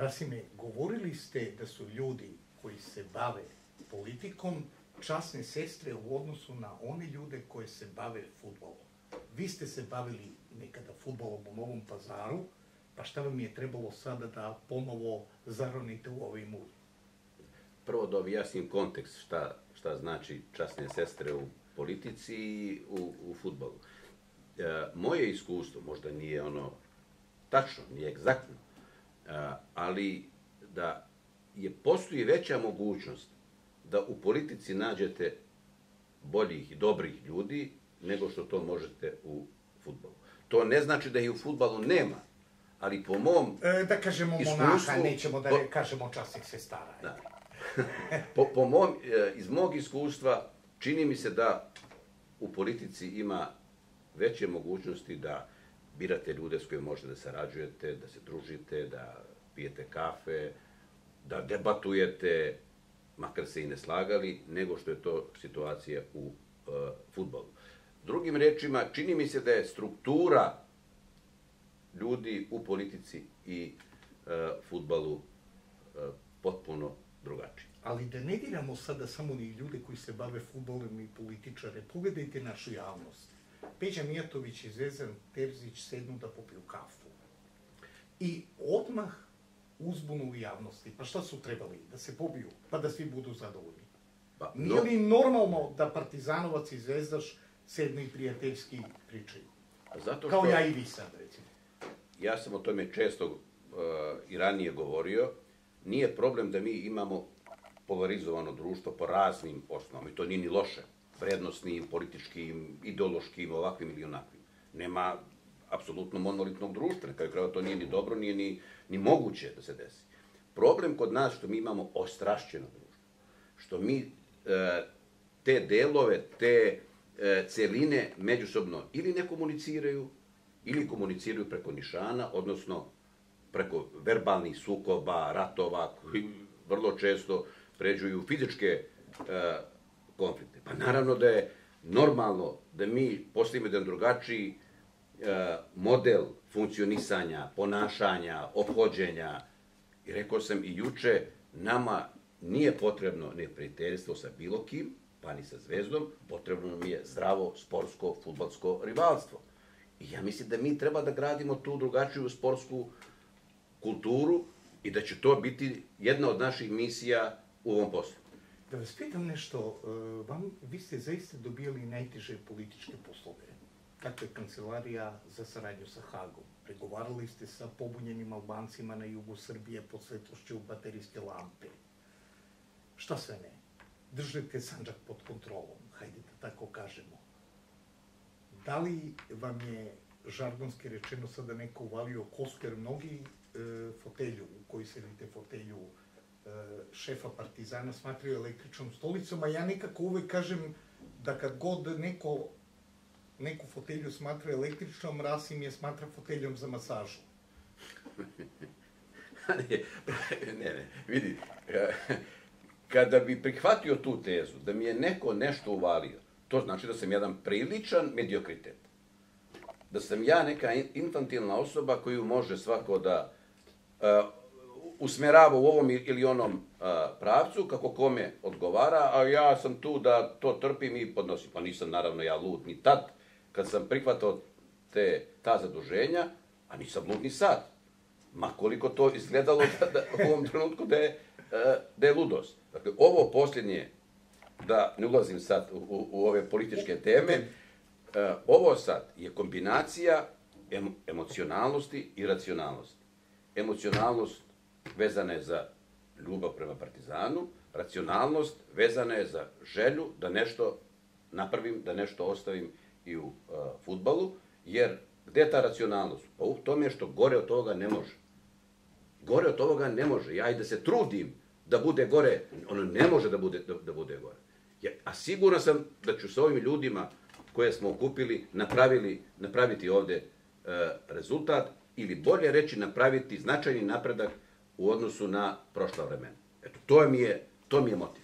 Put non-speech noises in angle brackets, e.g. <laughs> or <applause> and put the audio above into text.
Rasime, govorili ste da su ljudi koji se bave politikom časne sestre u odnosu na one ljude koje se bave futbolom. Vi ste se bavili nekada futbolom u Novom pazaru, pa šta vam je trebalo sada da ponovo zaronite u ovaj mur? Prvo da objasnim kontekst šta, šta znači časne sestre u politici i u, u futbolu. E, moje iskustvo, možda nije ono tačno, nije egzaktno, ali da je postoji veća mogućnost da u politici nađete boljih i dobrih ljudi nego što to možete u futbolu. To ne znači da i u futbalu nema, ali po mom E, da kažemo Iskustvu- monaha, nećemo da po- kažemo časnih sestara. Da. <laughs> po, po mom, e, iz mog iskustva, čini mi se da u politici ima veće mogućnosti da birate ljude s kojima možete da sarađujete, da se družite, da pijete kafe, da debatujete, makar se i ne slagali, nego što je to situacija u uh, futbolu. Drugim rečima, čini mi se da je struktura ljudi u politici i uh, futbalu uh, potpuno drugačija. Ali da ne diramo sada samo ni ljude koji se bave futbolom i političare. Pogledajte našu javnost. Peđa Mijatović i Zvezdan Terzić sednu da popiju kafu. I odmah uzbunu u javnosti. Pa šta su trebali? Da se pobiju, pa da svi budu zadovoljni. Pa, Nije li normalno da Partizanovac i Zvezdaš sednu i prijateljski pričaju? zato što, Kao ja i vi sad, recimo. ja sam o tome često uh, i ranije govorio, nije problem da mi imamo polarizovano društvo po raznim osnovama i to nije ni loše, vrednostnim, političkim, ideološkim, ovakvim ili onakvim. Nema apsolutno monolitnog društva, na kraju krajeva to nije ni dobro, nije ni, ni moguće da se desi. Problem kod nas što mi imamo ostrašćeno društvo, što mi e, te delove, te e, celine međusobno ili ne komuniciraju, ili komuniciraju preko nišana, odnosno preko verbalnih sukoba, ratova, koji vrlo često pređuju fizičke e, konflikte. Pa naravno da je normalno da mi postavimo jedan drugačiji e, model funkcionisanja, ponašanja, obhođenja. I rekao sam i juče, nama nije potrebno neprijateljstvo sa bilo kim, pa ni sa zvezdom, potrebno nam je zdravo sportsko, futbalsko rivalstvo. I ja mislim da mi treba da gradimo tu drugačiju sportsku kulturu i da će to biti jedna od naših misija u ovom poslu. Da vas pitam nešto, e, vam, vi ste zaista dobijali najteže političke poslove. Dakle, kancelarija za saradnju sa Hagom. Pregovarali ste sa pobunjenim Albancima na jugu Srbije pod svetlošću baterijske lampe. Šta sve ne? Držite Sanđak pod kontrolom, hajde da tako kažemo. Da li vam je, žargonski rečeno, sada neko uvalio kosku, jer mnogi e, fotelju u koji sedite fotelju šefa Partizana smatraju električnom stolicom, a ja nekako uvek kažem da kad god neko neku fotelju smatra električnom, Rasim je smatra foteljom za masažu. <laughs> ne, ne, vidi, e, kada bi prihvatio tu tezu da mi je neko nešto uvalio, to znači da sam jedan priličan mediokritet. Da sam ja neka in- infantilna osoba koju može svako da uh, usmerava u ovom ili onom pravcu, kako kome odgovara, a ja sam tu da to trpim i podnosim. Pa nisam naravno ja lud ni tad, kad sam prihvatao te, ta zaduženja, a nisam lud ni sad. Ma koliko to izgledalo da, da, u ovom trenutku da je, da je ludost. Dakle, ovo posljednje, da ne ulazim sad u, u, u ove političke teme, ovo sad je kombinacija emo, emocionalnosti i racionalnosti. Emocionalnost vezana je za ljubav prema partizanu, racionalnost vezana je za želju da nešto napravim, da nešto ostavim i u uh, futbalu, jer gde ta racionalnost? Pa u tome što gore od toga ne može. Gore od toga ne može. Ja i da se trudim da bude gore, ono ne može da bude, da, da bude gore. Ja, a siguran sam da ću sa ovim ljudima koje smo okupili napravili, napraviti ovde e, rezultat ili bolje reći napraviti značajni napredak u odnosu na prošla vremena. Eto, to mi je, to mi je motiv.